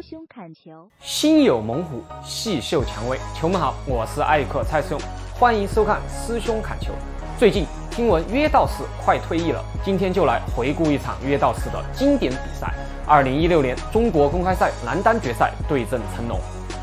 师兄砍球，心有猛虎，细嗅蔷薇。球们好，我是艾克蔡师兄，欢迎收看师兄砍球。最近听闻约道士快退役了，今天就来回顾一场约道士的经典比赛——二零一六年中国公开赛男单决赛对阵成龙。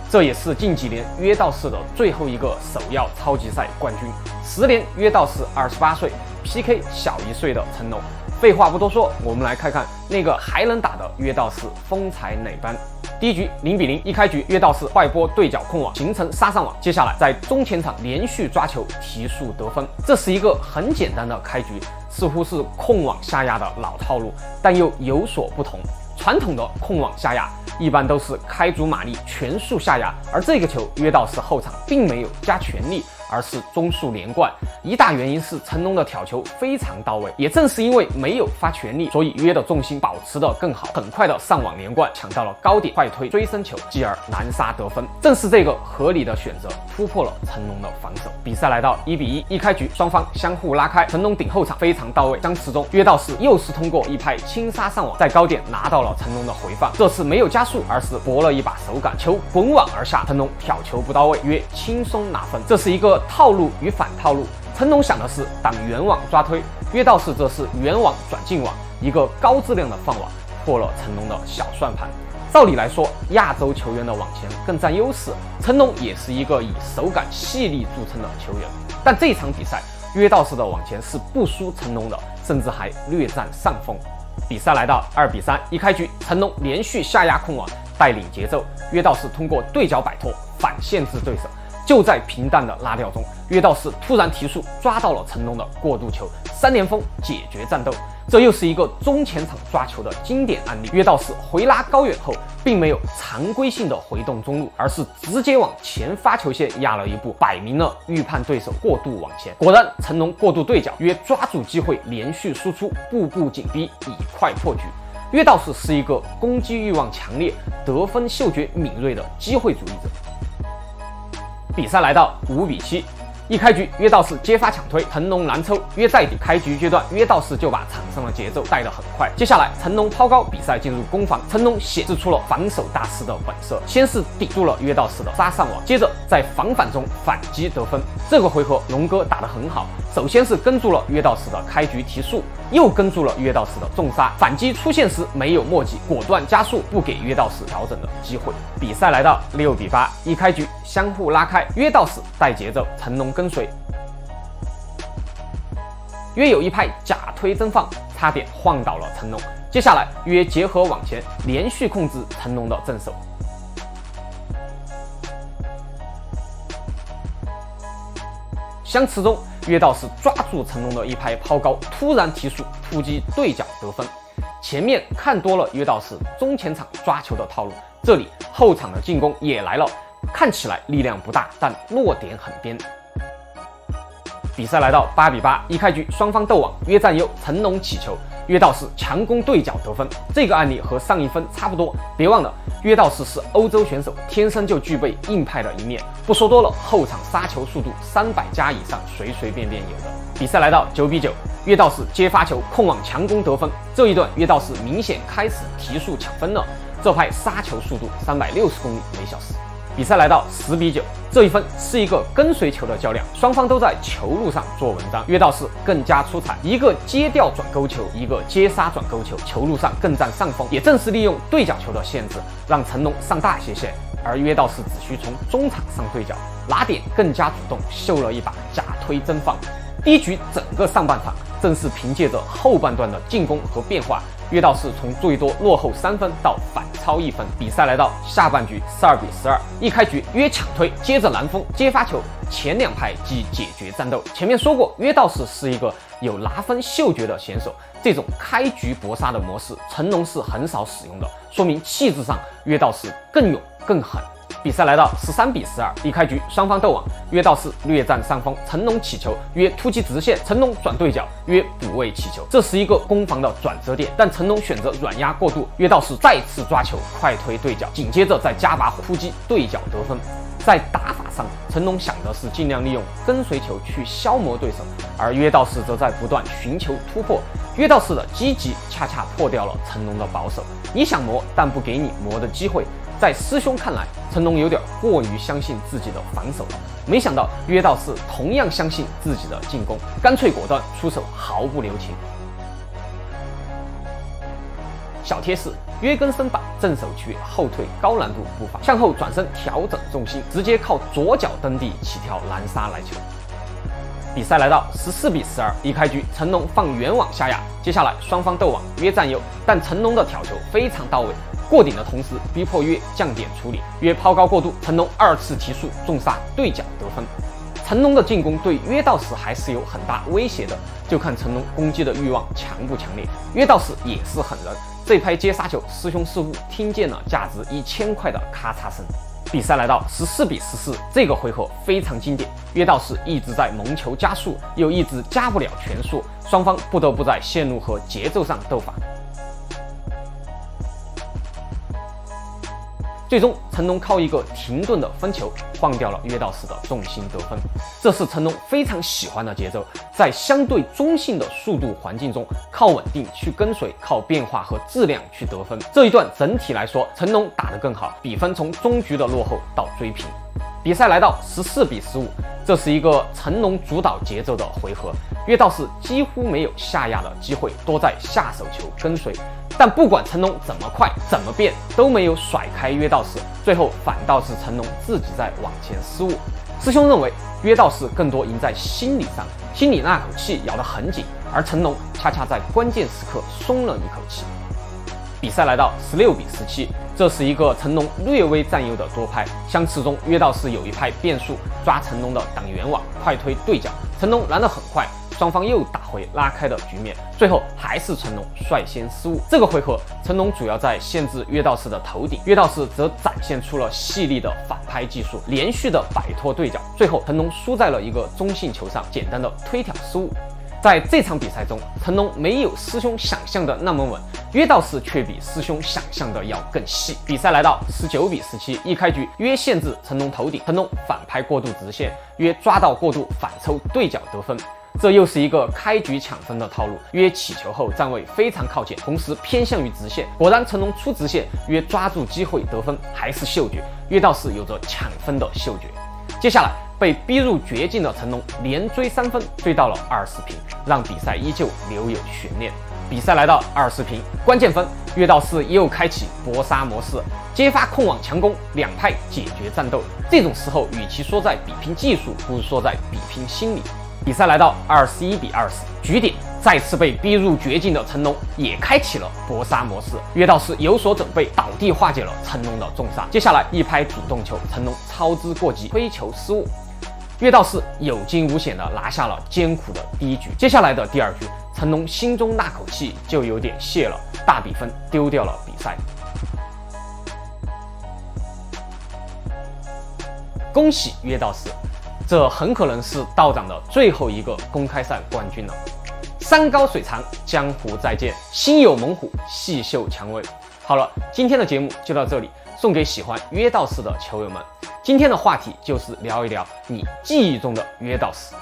这也是近几年约道士的最后一个首要超级赛冠军。时年约道士二十八岁，PK 小一岁的成龙。废话不多说，我们来看看那个还能打的约道士风采哪般。第一局零比零，一开局约道士坏波对角控网形成杀上网，接下来在中前场连续抓球提速得分。这是一个很简单的开局，似乎是控网下压的老套路，但又有所不同。传统的控网下压一般都是开足马力全速下压，而这个球约道士后场并没有加全力。而是中速连贯，一大原因是成龙的挑球非常到位，也正是因为没有发全力，所以约的重心保持的更好，很快的上网连贯，抢到了高点快推追身球，继而拦杀得分。正是这个合理的选择突破了成龙的防守。比赛来到一比一，一开局双方相互拉开，成龙顶后场非常到位，僵持中约道士又是通过一拍轻杀上网，在高点拿到了成龙的回放，这次没有加速，而是搏了一把手感，球滚网而下，成龙挑球不到位，约轻松拿分。这是一个。套路与反套路，成龙想的是挡远网抓推，约道士则是远网转近网，一个高质量的放网破了成龙的小算盘。照理来说，亚洲球员的网前更占优势，成龙也是一个以手感细腻著称的球员，但这场比赛约道士的网前是不输成龙的，甚至还略占上风。比赛来到二比三，一开局成龙连续下压控网带领节奏，约道士通过对角摆脱反限制对手。就在平淡的拉吊中，约道士突然提速，抓到了成龙的过渡球，三连封解决战斗。这又是一个中前场抓球的经典案例。约道士回拉高远后，并没有常规性的回动中路，而是直接往前发球线压了一步，摆明了预判对手过度往前。果然，成龙过度对角，约抓住机会连续输出，步步紧逼，以快破局。约道士是一个攻击欲望强烈、得分嗅觉敏锐的机会主义者。比赛来到五比七，一开局约道士接发抢推，成龙难抽，约在底。开局阶段，约道士就把场上的节奏带得很快。接下来成龙抛高，比赛进入攻防，成龙显示出了防守大师的本色，先是顶住了约道士的杀上网，接着在防反中反击得分。这个回合龙哥打得很好，首先是跟住了约道士的开局提速。又跟住了约道士的重杀，反击出现时没有墨迹，果断加速，不给约道士调整的机会。比赛来到六比八，一开局相互拉开，约道士带节奏，成龙跟随。约有一派假推真放，差点晃倒了成龙。接下来约结合往前，连续控制成龙的正手。相持中。约道士抓住成龙的一拍抛高，突然提速突击对角得分。前面看多了约道士中前场抓球的套路，这里后场的进攻也来了，看起来力量不大，但落点很边。比赛来到八比八，一开局双方斗网，约占优，成龙起球。约道士强攻对角得分，这个案例和上一分差不多。别忘了，约道士是欧洲选手，天生就具备硬派的一面。不说多了，后场杀球速度三百加以上，随随便便有的。比赛来到九比九，约道士接发球控网强攻得分，这一段约道士明显开始提速抢分了，这拍杀球速度三百六十公里每小时。比赛来到十比九，这一分是一个跟随球的较量，双方都在球路上做文章。约道士更加出彩，一个接吊转勾球，一个接杀转勾球，球路上更占上风。也正是利用对角球的限制，让成龙上大斜线，而约道士只需从中场上对角，拿点更加主动，秀了一把假推真放。第一局整个上半场，正是凭借着后半段的进攻和变化。约道士从最多落后三分到反超一分，比赛来到下半局十二比十二。一开局约抢推，接着拦封接发球，前两拍即解决战斗。前面说过，约道士是一个有拿分嗅觉的选手，这种开局搏杀的模式，成龙是很少使用的，说明气质上约道士更勇更狠。比赛来到十三比十二，一开局双方斗网，约道士略占上风，成龙起球，约突击直线，成龙转对角，约补位起球，这是一个攻防的转折点，但成龙选择软压过度，约道士再次抓球快推对角，紧接着再加把火突击对角得分。在打法上，成龙想的是尽量利用跟随球去消磨对手，而约道士则在不断寻求突破。约道士的积极恰恰破掉了成龙的保守。你想磨，但不给你磨的机会。在师兄看来，成龙有点过于相信自己的防守了。没想到约道士同样相信自己的进攻，干脆果断出手，毫不留情。小贴士：约根森版正手区后退高难度步伐，向后转身调整重心，直接靠左脚蹬地起跳拦杀来球。比赛来到十四比十二，一开局成龙放远网下压，接下来双方斗网，约占优，但成龙的挑球非常到位，过顶的同时逼迫约降点处理，约抛高过度，成龙二次提速重杀对角得分。成龙的进攻对约道士还是有很大威胁的，就看成龙攻击的欲望强不强烈。约道士也是狠人。这拍接杀球，师兄似乎，听见了价值一千块的咔嚓声。比赛来到十四比十四，这个回合非常经典。约道士一直在蒙球加速，又一直加不了全速，双方不得不在线路和节奏上斗法。最终，成龙靠一个停顿的分球换掉了约道士的重心得分，这是成龙非常喜欢的节奏。在相对中性的速度环境中，靠稳定去跟随，靠变化和质量去得分。这一段整体来说，成龙打得更好，比分从中局的落后到追平。比赛来到十四比十五，这是一个成龙主导节奏的回合，约道士几乎没有下压的机会，多在下手球跟随。但不管成龙怎么快怎么变，都没有甩开约道士，最后反倒是成龙自己在往前失误。师兄认为约道士更多赢在心理上，心里那口气咬得很紧，而成龙恰恰在关键时刻松了一口气。比赛来到十六比十七，这是一个成龙略微占优的多拍。相持中，约道士有一拍变速抓成龙的挡圆网，快推对角，成龙拦得很快，双方又打回拉开的局面。最后还是成龙率先失误。这个回合，成龙主要在限制约道士的头顶，约道士则展现出了细腻的反拍技术，连续的摆脱对角。最后，成龙输在了一个中性球上，简单的推挑失误。在这场比赛中，成龙没有师兄想象的那么稳，约道士却比师兄想象的要更细。比赛来到十九比十七，一开局约限制成龙头顶，成龙反拍过度直线，约抓到过度反抽对角得分。这又是一个开局抢分的套路，约起球后站位非常靠前，同时偏向于直线。果然成龙出直线，约抓住机会得分，还是嗅觉，约道士有着抢分的嗅觉。接下来。被逼入绝境的成龙连追三分，追到了二十平，让比赛依旧留有悬念。比赛来到二十平，关键分，约道士又开启搏杀模式，揭发控网强攻，两派解决战斗。这种时候，与其说在比拼技术，不如说在比拼心理。比赛来到二十一比二十，局点，再次被逼入绝境的成龙也开启了搏杀模式。约道士有所准备，倒地化解了成龙的重杀。接下来一拍主动球，成龙操之过急，推球失误。约道士有惊无险地拿下了艰苦的第一局，接下来的第二局，成龙心中那口气就有点泄了，大比分丢掉了比赛。恭喜约道士，这很可能是道长的最后一个公开赛冠军了。山高水长，江湖再见，心有猛虎，细嗅蔷薇。好了，今天的节目就到这里，送给喜欢约道士的球友们。今天的话题就是聊一聊你记忆中的约道士。